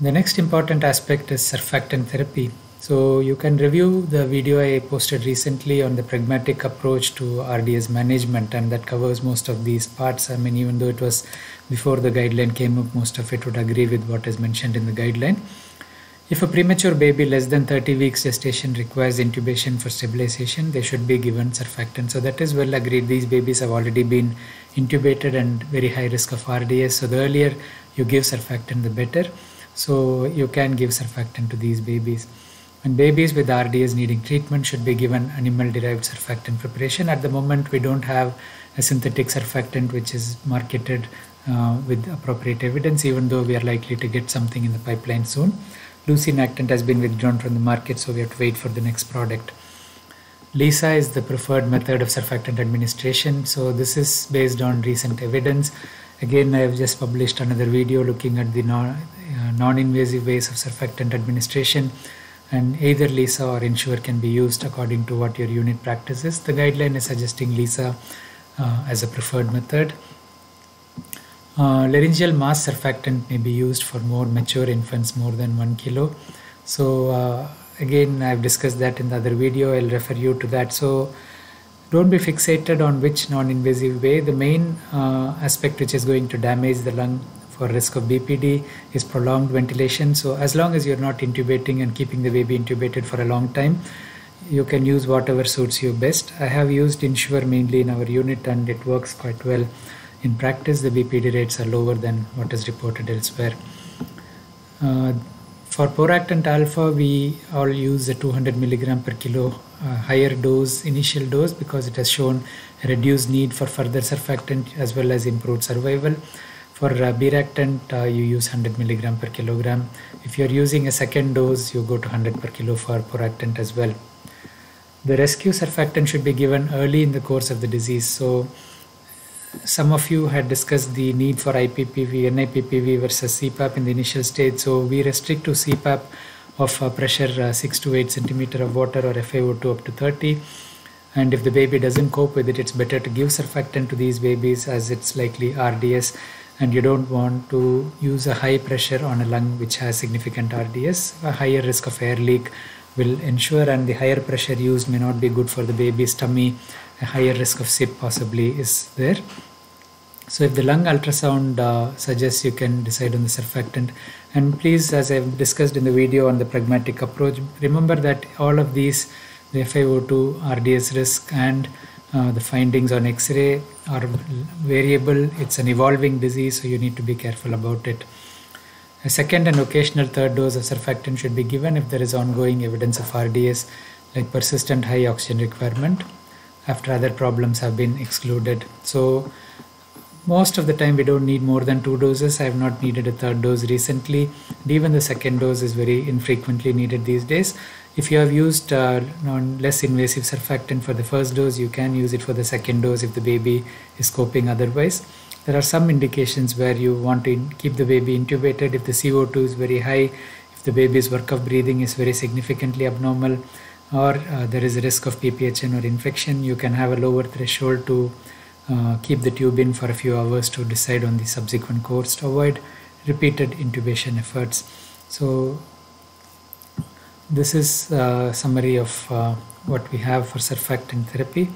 The next important aspect is surfactant therapy. So you can review the video I posted recently on the pragmatic approach to RDS management and that covers most of these parts. I mean even though it was before the guideline came up most of it would agree with what is mentioned in the guideline. If a premature baby less than 30 weeks gestation requires intubation for stabilization, they should be given surfactant. So that is well agreed. These babies have already been intubated and very high risk of RDS. So the earlier you give surfactant, the better. So you can give surfactant to these babies. And babies with RDS needing treatment should be given animal derived surfactant preparation. At the moment, we don't have a synthetic surfactant which is marketed uh, with appropriate evidence, even though we are likely to get something in the pipeline soon. Lucinactant has been withdrawn from the market, so we have to wait for the next product. LISA is the preferred method of surfactant administration. So this is based on recent evidence. Again, I have just published another video looking at the non-invasive ways of surfactant administration and either LISA or INSURE can be used according to what your unit practices. The guideline is suggesting LISA uh, as a preferred method. Uh, laryngeal mask surfactant may be used for more mature infants more than 1 kilo. So uh, again I've discussed that in the other video, I'll refer you to that. So don't be fixated on which non-invasive way. The main uh, aspect which is going to damage the lung for risk of BPD is prolonged ventilation. So as long as you're not intubating and keeping the baby intubated for a long time, you can use whatever suits you best. I have used INSURE mainly in our unit and it works quite well. In practice, the BPD rates are lower than what is reported elsewhere. Uh, for poractant alpha, we all use a 200 milligram per kilo uh, higher dose, initial dose, because it has shown reduced need for further surfactant as well as improved survival. For uh, uh, you use 100 milligram per kilogram. If you're using a second dose, you go to 100 per kilo for Poractant as well. The rescue surfactant should be given early in the course of the disease. So, some of you had discussed the need for IPPV, NIPPV versus CPAP in the initial stage. So, we restrict to CPAP of uh, pressure uh, 6 to 8 centimeter of water or FiO2 up to 30 and if the baby doesn't cope with it it's better to give surfactant to these babies as it's likely RDS and you don't want to use a high pressure on a lung which has significant RDS. A higher risk of air leak will ensure and the higher pressure used may not be good for the baby's tummy. A higher risk of SIP possibly is there. So if the lung ultrasound uh, suggests you can decide on the surfactant and please as I've discussed in the video on the pragmatic approach remember that all of these the FiO2 RDS risk and uh, the findings on X-ray are variable. It's an evolving disease, so you need to be careful about it. A second and occasional third dose of surfactant should be given if there is ongoing evidence of RDS, like persistent high oxygen requirement, after other problems have been excluded. So most of the time we don't need more than two doses. I have not needed a third dose recently. And even the second dose is very infrequently needed these days. If you have used uh, less invasive surfactant for the first dose, you can use it for the second dose if the baby is coping otherwise. There are some indications where you want to keep the baby intubated if the CO2 is very high, if the baby's work of breathing is very significantly abnormal, or uh, there is a risk of PPHN or infection, you can have a lower threshold to uh, keep the tube in for a few hours to decide on the subsequent course to avoid repeated intubation efforts. So this is a summary of uh, what we have for surfactant therapy.